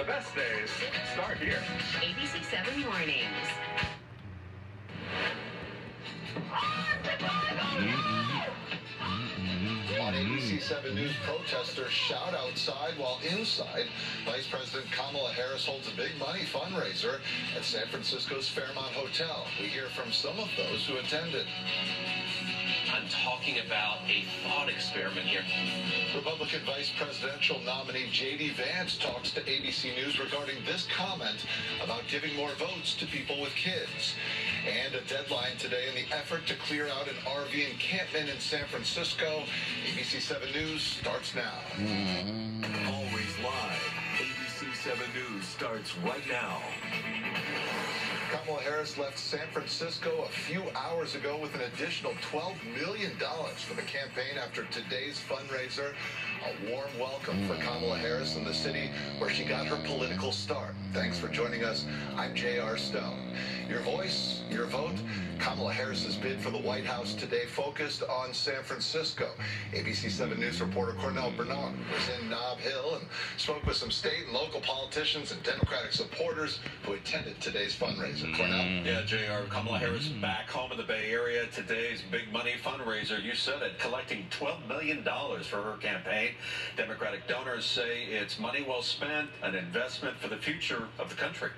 The best days start here. ABC 7 Mornings. On ABC 7 News, protesters shout outside while inside, Vice President Kamala Harris holds a big money fundraiser at San Francisco's Fairmont Hotel. We hear from some of those who attended. I'm talking about a thought experiment here. Republican Vice Presidential nominee J.D. Vance talks to ABC News regarding this comment about giving more votes to people with kids. And a deadline today in the effort to clear out an RV encampment in San Francisco. ABC 7 News starts now. Always live. ABC 7 News starts right now. Kamala Harris left San Francisco a few hours ago with an additional $12 million for the campaign after today's fundraiser. A warm welcome for Kamala Harris in the city where she got her political start. Thanks for joining us. I'm J.R. Stone. Your voice, your vote. Kamala Harris's bid for the White House today focused on San Francisco. ABC 7 News reporter Cornell Bernard was in Nob Hill and spoke with some state and local politicians and Democratic supporters who attended today's fundraiser. Cornell? Mm. Yeah, JR. Kamala mm-hmm. Harris is back home in the Bay Area. Today's big money fundraiser, you said it, collecting $12 million for her campaign. Democratic donors say it's money well spent, an investment for the future of the country.